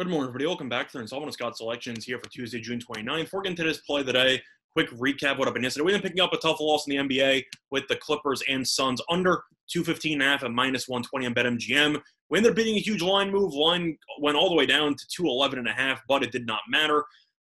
Good morning, everybody. Welcome back to the Installment of Scott Selections here for Tuesday, June 29th. We're getting to this play of the day. Quick recap what happened yesterday. We've been picking up a tough loss in the NBA with the Clippers and Suns under 215 and a half at minus 120 on BetMGM. We ended up beating a huge line move. Line went all the way down to 211 and a half, but it did not matter.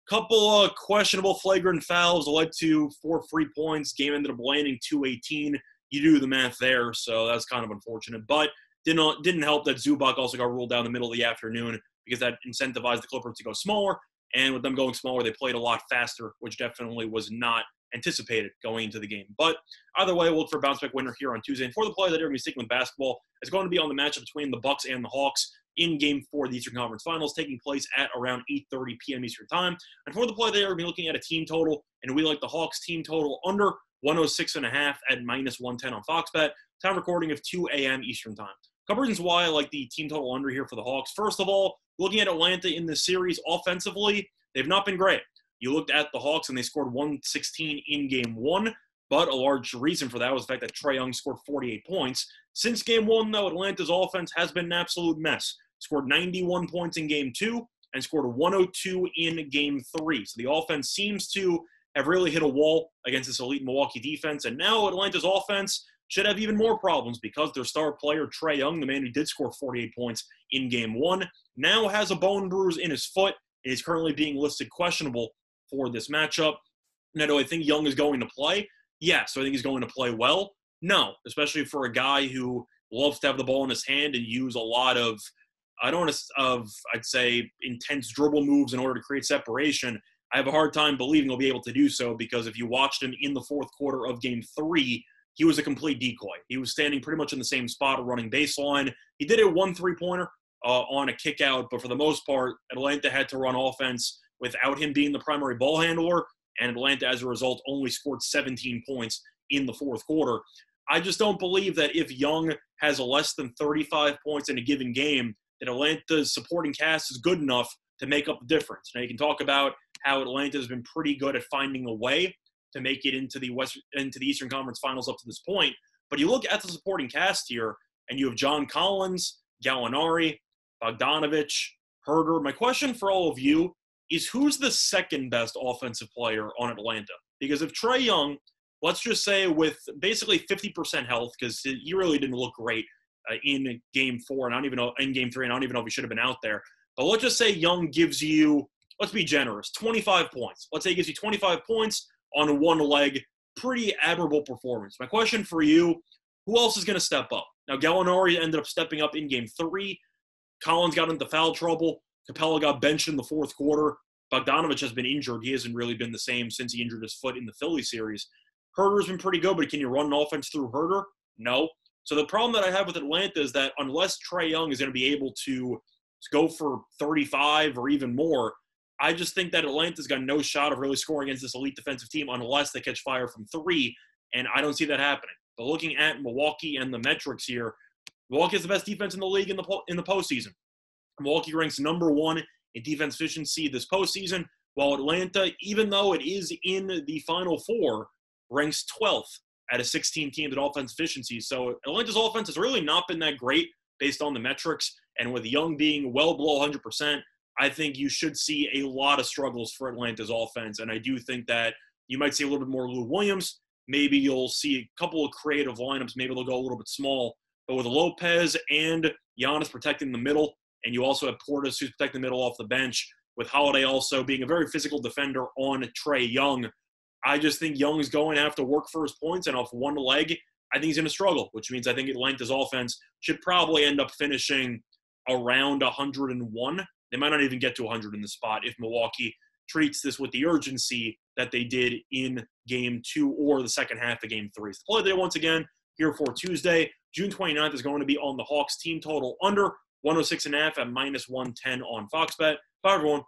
Couple of questionable flagrant fouls led to four free points. Game ended up landing 218. You do the math there, so that's kind of unfortunate. But didn't didn't help that Zubac also got ruled down in the middle of the afternoon because that incentivized the Clippers to go smaller. And with them going smaller, they played a lot faster, which definitely was not anticipated going into the game. But either way, we'll look for a bounce back winner here on Tuesday. And for the play that are going to be sticking with basketball, it's going to be on the matchup between the Bucks and the Hawks in Game Four of the Eastern Conference Finals, taking place at around 8:30 p.m. Eastern Time. And for the play, are going to be looking at a team total, and we like the Hawks team total under 106 and a half at minus 110 on Fox Bet. Time recording of 2 a.m. Eastern Time. Couple reasons why I like the team total under here for the Hawks. First of all, looking at Atlanta in this series offensively, they've not been great. You looked at the Hawks and they scored 116 in game one, but a large reason for that was the fact that Trae Young scored 48 points. Since game one, though, Atlanta's offense has been an absolute mess. Scored 91 points in game two and scored 102 in game three. So the offense seems to have really hit a wall against this elite Milwaukee defense. And now Atlanta's offense should have even more problems because their star player, Trae Young, the man who did score 48 points in game one, now has a bone bruise in his foot and is currently being listed questionable for this matchup. Now, do I think Young is going to play? Yes. I think he's going to play well? No, especially for a guy who loves to have the ball in his hand and use a lot of, I don't want to, of, I'd say, intense dribble moves in order to create separation. I have a hard time believing he'll be able to do so because if you watched him in the fourth quarter of game three, he was a complete decoy. He was standing pretty much in the same spot running baseline. He did a one three pointer uh, on a kick out, but for the most part, Atlanta had to run offense without him being the primary ball handler, and Atlanta, as a result, only scored 17 points in the fourth quarter. I just don't believe that if Young has a less than 35 points in a given game, that Atlanta's supporting cast is good enough to make up the difference. Now you can talk about how Atlanta has been pretty good at finding a way to make it into the West into the Eastern Conference Finals up to this point. But you look at the supporting cast here, and you have John Collins, Gallinari, Bogdanovich, Huerter. My question for all of you is who's the second best offensive player on Atlanta? Because if Trae Young, let's just say with basically 50% health, because he really didn't look great uh, in game four, and I don't even know in game three, and I don't even know if he should have been out there. But let's just say Young gives you, let's be generous, 25 points. Let's say he gives you 25 points on one leg. Pretty admirable performance. My question for you who else is going to step up? Now, Gallinari ended up stepping up in game three. Collins got into foul trouble. Capela got benched in the fourth quarter. Bogdanovich has been injured. He hasn't really been the same since he injured his foot in the Philly series. Huerter's been pretty good, but can you run an offense through Huerter? No. So the problem that I have with Atlanta is that unless Trae Young is going to be able to go for 35 or even more, I just think that Atlanta's got no shot of really scoring against this elite defensive team unless they catch fire from three, and I don't see that happening. But looking at Milwaukee and the metrics here, Milwaukee has the best defense in the league in the in the postseason. Milwaukee ranks number one in defense efficiency this postseason, while Atlanta, even though it is in the Final Four, ranks 12th out of 16 teams in offense efficiency. So Atlanta's offense has really not been that great based on the metrics. And with Young being well below 100%, I think you should see a lot of struggles for Atlanta's offense. And I do think that you might see a little bit more Lou Williams. Maybe you'll see a couple of creative lineups. Maybe they'll go a little bit small. But with Lopez and Giannis protecting the middle, and you also have Portis who's protecting the middle off the bench, with Holiday also being a very physical defender on Trae Young, I just think Young is going to have to work for his points, and off one leg, I think he's going to struggle, which means I think Atlanta's offense should probably end up finishing around 101. They might not even get to 100 in the spot if Milwaukee treats this with the urgency that they did in game two or the second half of game three. So the play day once again here for Tuesday. June 29th is going to be on the Hawks team total under 106 and a half at minus 110 on Fox Bet. Bye, everyone.